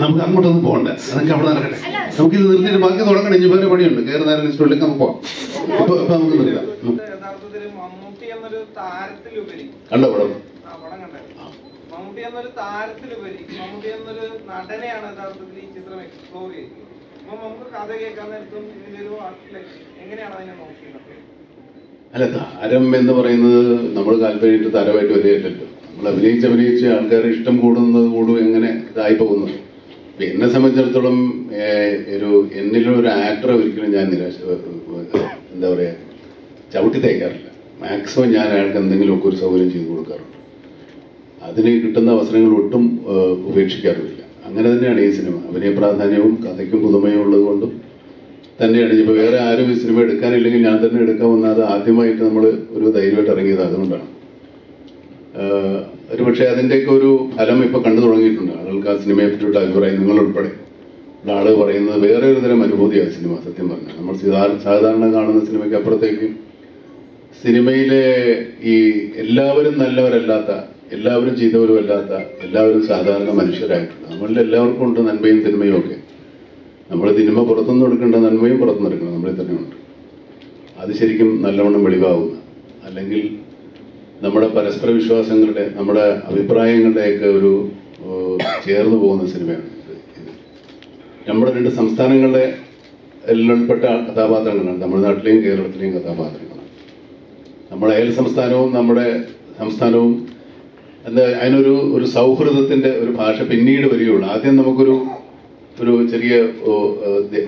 നമുക്ക് അങ്ങോട്ടൊന്നും പോകണ്ട. അതൊക്കെ അവിടെ നടക്കട്ടെ. നമുക്ക് ഇത് നിർത്തിയിട്ട് ബാക്കി തുടങ്ങണം ഇനി വേറെ പണിയുണ്ട്. കയറി നാരായണ ഇൻസ്റ്റിറ്റ്യൂട്ടിലേക്ക് നമുക്ക് പോവാം. ഇപ്പൊ ഇപ്പൊ നമുക്ക് നിർത്താം കണ്ടോ പടം? മമ്മൂട്ടി എന്നൊരു താരത്തിലുപരി മമ്മൂട്ടി എന്നൊരു നടനെയാണ് യഥാർത്ഥത്തിൽ ഈ ചിത്രം എക്സ്പ്ലോർ അപ്പൊ നമുക്ക് കഥ കേൾക്കാൻ നേരത്തും ഇതിന്റെ എങ്ങനെയാണ് അതിനെ നോക്കിയത് അല്ല താരം എന്ന് പറയുന്നത് നമ്മൾ താല്പര്യമായിട്ട് താരമായിട്ട് വരികയല്ലല്ലോ. നമ്മൾ അഭിനയിച്ച് അഭിനയിച്ച് ആൾക്കാരുടെ ഇഷ്ടം കൂടുന്നത് കൂടും എങ്ങനെ ഇതായി പോകുന്നു? ഇപ്പൊ എന്നെ സംബന്ധിച്ചിടത്തോളം ഒരു എന്നിലുള്ള ഒരു ആക്ടറെ ഒരിക്കലും ഞാൻ നിരാശ എന്താ പറയുക ചവിട്ടി തേക്കാറില്ല. മാക്സിമം ഞാൻ അയാൾക്ക് എന്തെങ്കിലുമൊക്കെ ഒരു സൗകര്യം ചെയ്തു കൊടുക്കാറുണ്ട്. അതിന് കിട്ടുന്ന അവസരങ്ങൾ ഒട്ടും ഉപേക്ഷിക്കാറുമില്ല. അങ്ങനെ തന്നെയാണ് ഈ സിനിമ. അഭിനയ പ്രാധാന്യവും കഥയ്ക്കും പുതുമയും ഉള്ളത് കൊണ്ടും തന്നെയാണ്. ഇപ്പോൾ വേറെ ആരും ഈ സിനിമ എടുക്കാനില്ലെങ്കിൽ ഞാൻ തന്നെ എടുക്കാമെന്ന് അത് ആദ്യമായിട്ട് നമ്മൾ ഒരു ധൈര്യമായിട്ട് ഇറങ്ങിയത് അതുകൊണ്ടാണ്. ഒരു പക്ഷേ അതിന്റെയൊക്കെ ഒരു ഫലം ഇപ്പോൾ കണ്ടു തുടങ്ങിയിട്ടുണ്ട്. ആളുകൾക്ക് ആ സിനിമയെ പറ്റിയുള്ള അഭിപ്രായം നിങ്ങളുൾപ്പെടെ ആൾ പറയുന്നത് വേറെ ഒരു തരം അനുഭൂതിയാണ് സിനിമ സത്യം പറഞ്ഞാൽ നമ്മൾ സാധാരണ കാണുന്ന സിനിമയ്ക്ക് അപ്പുറത്തേക്ക് സിനിമയിലെ ഈ എല്ലാവരും നല്ലവരല്ലാത്ത എല്ലാവരും ചെയ്തവരും അല്ലാത്ത എല്ലാവരും സാധാരണ മനുഷ്യരായിട്ടുണ്ട്. നമ്മളിൽ എല്ലാവർക്കും ഉണ്ട് നന്മയും തിന്മയും ഒക്കെ. നമ്മൾ തിന്മ പുറത്തുനിന്ന് എടുക്കേണ്ട നന്മയും പുറത്തുനിന്ന് എടുക്കണം. നമ്മളിൽ തന്നെ ഉണ്ട്. അത് ശരിക്കും നല്ലവണ്ണം വെളിവാകുന്ന. അല്ലെങ്കിൽ നമ്മുടെ പരസ്പര വിശ്വാസങ്ങളുടെ നമ്മുടെ അഭിപ്രായങ്ങളുടെയൊക്കെ ഒരു ചേർന്ന് പോകുന്ന സിനിമയാണ്. നമ്മുടെ രണ്ട് സംസ്ഥാനങ്ങളുടെ എല്ലിൽപ്പെട്ട കഥാപാത്രങ്ങളാണ്. തമിഴ്നാട്ടിലെയും കേരളത്തിലെയും കഥാപാത്രങ്ങളാണ്. നമ്മുടെ അയൽ സംസ്ഥാനവും നമ്മുടെ സംസ്ഥാനവും എന്താ അതിനൊരു ഒരു സൗഹൃദത്തിന്റെ ഒരു ഭാഷ പിന്നീട് വരികയുള്ളൂ. ആദ്യം നമുക്കൊരു ഒരു ചെറിയ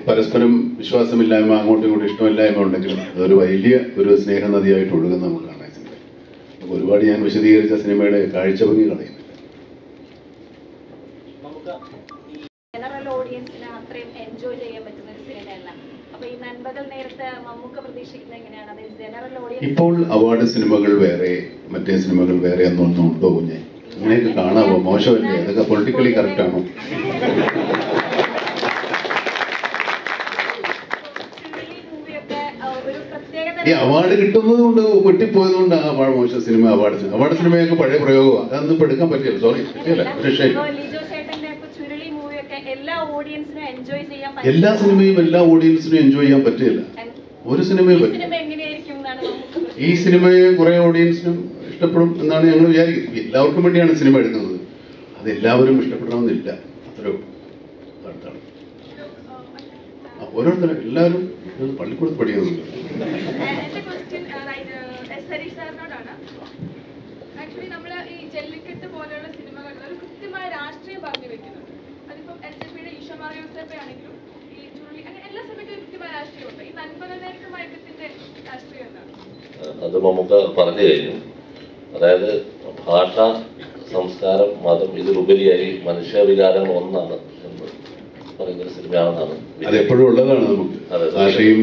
പരസ്പരം വിശ്വാസമില്ലായ്മ അങ്ങോട്ടും ഇങ്ങോട്ടും ഇഷ്ടമില്ലായ്മ ഉണ്ടെങ്കിലും അതൊരു വലിയ ഒരു സ്നേഹനദിയായിട്ട് ഒഴുകുന്ന നമുക്ക് നമുക്ക് ഒരുപാട് ഞാൻ വിശദീകരിച്ച സിനിമയുടെ കാഴ്ചഭംഗി കളയുന്നില്ല. ജനറൽ ഓഡിയൻസിന് അത്രയും എൻജോയ് ചെയ്യാൻ പറ്റുന്ന ഒരു സിനിമയല്ല. അപ്പൊ ഈ നൻപകൽ നേരത്തെ മമ്മൂക്ക പ്രതീക്ഷിക്കുന്നത് എങ്ങനെയാണ്? അത് ജനറൽ ഓഡിയൻസ് ഇപ്പോൾ അവാർഡ് സിനിമകൾ വേറെ മറ്റേ സിനിമകൾ വേറെ എന്നൊന്നും ഉണ്ടോ കുഞ്ഞെ? അങ്ങനെയൊക്കെ കാണാമോ മോശമല്ലേ? അതൊക്കെ പൊളിറ്റിക്കലി കറക്റ്റ് ആണോ? ഈ അവാർഡ് കിട്ടുന്നത് കൊണ്ട് പൊട്ടിപ്പോയത് കൊണ്ട് ആ അവാർഡ് മോശം സിനിമ അവാർഡ് അവാർഡ് സിനിമയൊക്കെ പഴയ പ്രയോഗമാണ് അതൊന്നും ഇപ്പൊ എടുക്കാൻ പറ്റില്ല. സോറി പറ്റില്ല. എല്ലാ സിനിമയും എല്ലാ ഓഡിയൻസിനും എൻജോയ് ചെയ്യാൻ പറ്റില്ല. ഒരു സിനിമയും പറ്റില്ല. ഈ സിനിമയെ കുറെ ഓഡിയൻസിനും ഇഷ്ടപ്പെടും എന്നാണ് ഞങ്ങൾ വിചാരിക്കുന്നത്. എല്ലാവർക്കും വേണ്ടിയാണ് സിനിമ എടുക്കുന്നത്. അത് എല്ലാവരും ഇഷ്ടപ്പെടണമെന്നില്ല അത്രയോ അടുത്താണ്. ഓരോരുത്തരും എല്ലാവരും പള്ളിക്കൂടത്ത് പഠിക്കുന്നുണ്ട് എന്റെ ക്വസ്റ്റ്യൻ എസ് ഹരീഷ് സാറിനോടാണ്. ആക്ച്വലി നമ്മൾ ഈ ജല്ലിക്കെട്ട് പോലെയുള്ള സിനിമകളിൽ ഒരു കൃത്യമായ രാഷ്ട്രീയം പറഞ്ഞു വെക്കുന്നുണ്ട് അതിപ്പം എൽ ജെ പിയുടെ ഈശോ മാറിയോസേപ്പ ആണെങ്കിലും ഈ ചുരുളി അങ്ങനെ എല്ലാ സിനിമയ്ക്കും ഒരു കൃത്യമായ രാഷ്ട്രീയമുണ്ട്. ഈ നൻപകൽ നേരത്തെ മയക്കത്തിന്റെ രാഷ്ട്രീയം എന്താണ്? അത് നമുക്ക് പറഞ്ഞു കഴിഞ്ഞു. അതായത് ഭാഷ സംസ്കാരം മതം ഇതിലുപരിയായി മനുഷ്യവികാരങ്ങൾ ഒന്നാണ് എന്ന്. പറയുന്ന ഒരു അത് എപ്പോഴും ഉള്ളതാണ് നമുക്ക്. ഭാഷയും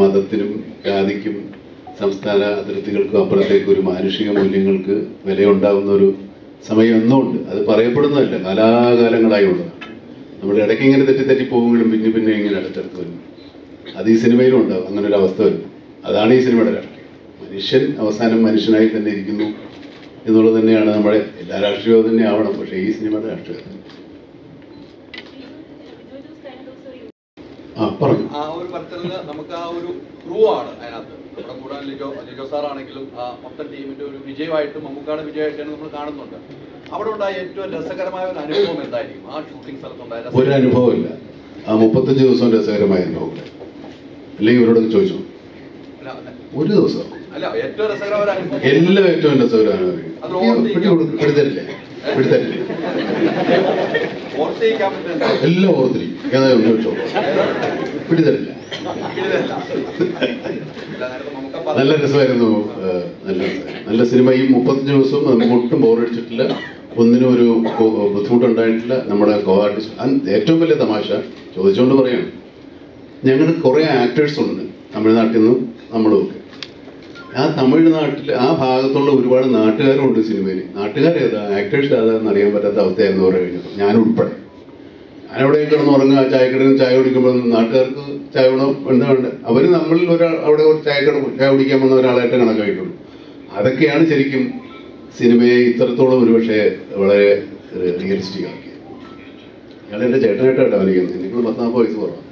മതത്തിനും ജാതിക്കും സംസ്ഥാന അതിർത്തികൾക്കും അപ്പുറത്തേക്ക് ഒരു മാനുഷിക മൂല്യങ്ങൾക്ക് വിലയുണ്ടാകുന്ന ഒരു സമയം എന്നുമുണ്ട്. അത് പറയപ്പെടുന്നതല്ല കാലാകാലങ്ങളായി ഉള്ളതാണ്. നമ്മൾ ഇടയ്ക്ക് ഇങ്ങനെ തെറ്റി തെറ്റി പോകുമ്പോഴും പിന്നെ പിന്നെ ഇങ്ങനെ അടുത്തടുത്ത് വരും. അത് ഈ സിനിമയിലും ഉണ്ടാവും അങ്ങനെ ഒരു അവസ്ഥ വരും. അതാണ് ഈ സിനിമയുടെ രാഷ്ട്രീയം. മനുഷ്യൻ അവസാനം മനുഷ്യനായി തന്നെ ഇരിക്കുന്നു എന്നുള്ളത് തന്നെയാണ് നമ്മുടെ എല്ലാ രാഷ്ട്രീയവും തന്നെ ആവണം. പക്ഷേ ഈ സിനിമയുടെ രാഷ്ട്രീയം അത്. ആ പറഞ്ഞു. ആ ഒരു പടത്തിൽ നമുക്ക് ആ ഒരു ക്രൂ ആണ് അതിനകത്ത്. നമ്മുടെ കൂടെ ലിജോ ലിജോ സാറാണെങ്കിലും ആ മൊത്തം ടീമിന്റെ ഒരു വിജയമായിട്ടും മമ്മൂക്കാട് വിജയമായിട്ടാണ് നമ്മൾ കാണുന്നുണ്ട്. അവിടെ ഉണ്ടായ ഏറ്റവും രസകരമായ ഒരു അനുഭവം എന്തായിരിക്കും? ആ ഷൂട്ടിംഗ് സ്ഥലത്തുണ്ടായ ഒരു അനുഭവമില്ല ആ മുപ്പത്തഞ്ച് ദിവസം രസകരമായ അനുഭവമില്ല അല്ലെങ്കിൽ ഇവരോട് ചോദിച്ചു. ഒരു ദിവസം. എല്ലാം ഏറ്റവും രസകരമാണ് ഓർത്തിരിക്കാൻ പറ്റുന്ന എല്ലാം ഓർത്തിരിക്കും. ഏതായാലും ചോദിച്ചോ? പറഞ്ഞ- നല്ല രസമായിരുന്നു നല്ല നല്ല സിനിമ ഈ മുപ്പത്തഞ്ച് ദിവസവും നമുക്ക് ഒട്ടും ബോറടിച്ചിട്ടില്ല. ഒന്നിനും ഒരു ബുദ്ധിമുട്ടുണ്ടായിട്ടില്ല. നമ്മുടെ കോ ആർട്ടിസ്റ്റ് ഏറ്റവും വലിയ തമാശ ചോദിച്ചുകൊണ്ട് പറയാണ്. ഞങ്ങൾ കുറേ ആക്ടേഴ്സ് ഉണ്ട് തമിഴ്നാട്ടിൽ നിന്നും നമ്മളും ഒക്കെ. ആ തമിഴ്നാട്ടിൽ ആ ഭാഗത്തുള്ള ഒരുപാട് നാട്ടുകാരും ഉണ്ട് സിനിമയിൽ നാട്ടുകാരേതാ ആക്ടേഴ്സ് ഏതാണെന്ന് അറിയാൻ പറ്റാത്ത അവസ്ഥയായിരുന്നു പറഞ്ഞു കഴിഞ്ഞപ്പോൾ ഞാൻ അവിടെ കിടന്ന് ഉറങ്ങുക ചായക്കടയിൽ ചായ കുടിക്കുമ്പോൾ നാട്ടുകാർക്ക് ചായ കുടം വേണ്ട വേണ്ട അവർ നമ്മളിൽ ഒരാൾ അവിടെ ഒരു ചായക്കട ചായ കുടിക്കാൻ വന്ന ഒരാളായിട്ട് കണക്കായിട്ടുള്ളൂ അതൊക്കെയാണ് ശരിക്കും സിനിമയെ ഇത്രത്തോളം ഒരുപക്ഷെ വളരെ റിയലിസ്റ്റിക് ആക്കിയത്. ഞാൻ എന്റെ ചേട്ടനായിട്ടാണ് അഭിനയിക്കുന്നത്. എനിക്ക് പത്താമത്തെ വയസ്സ് കുറവാണ്.